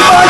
Everybody!